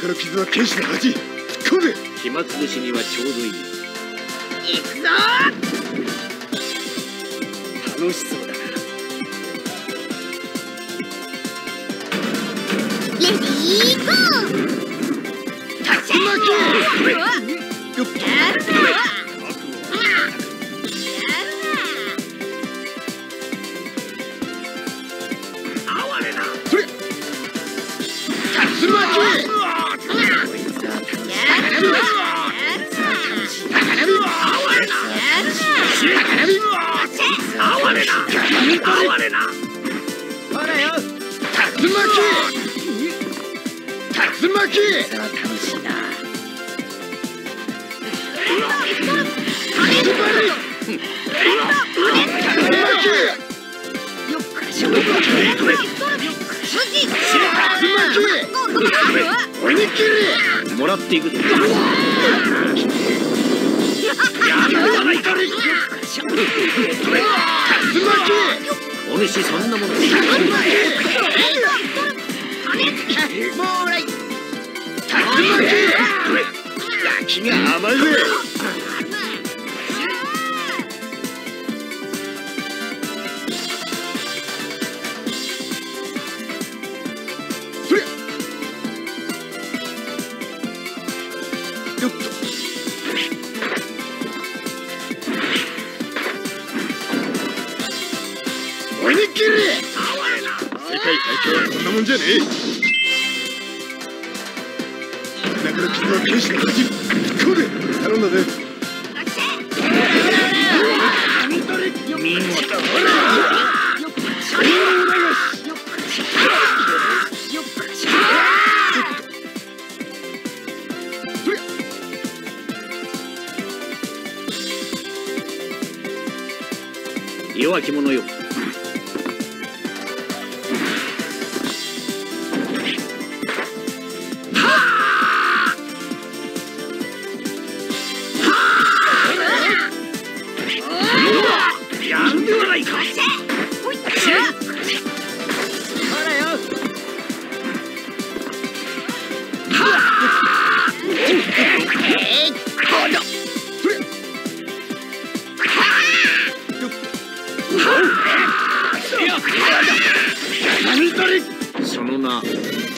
中の傷は剣士の恥。突っ込暇つぶしにはちょうどいい。行くぞ楽しそうだな。レディーゴー。竜巻よっとやる哀れな。ほらよ。竜巻。竜巻。さあ楽しいな。ズバリ竜巻。よっこいしょよっこいしょ竜巻。鬼切りもらっていくぞやるよっと世界最強はこんなもんじゃねえ。中の傷は剣士の恥突っ込んで頼んだぜ。弱き者よ。その名覚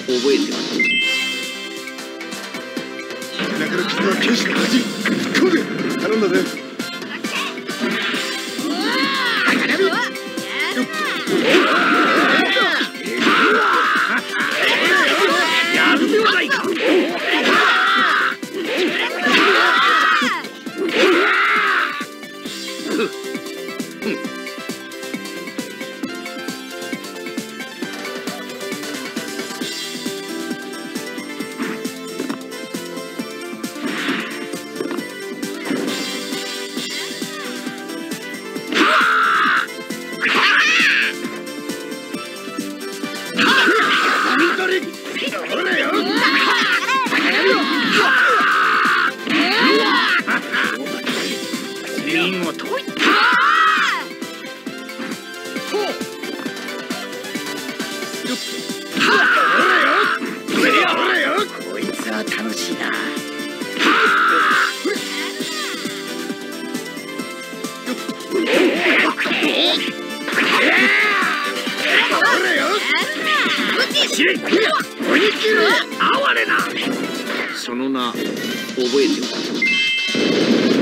えてます？だからきっとは剣士の恥こうで頼んだぜ。その名覚えておく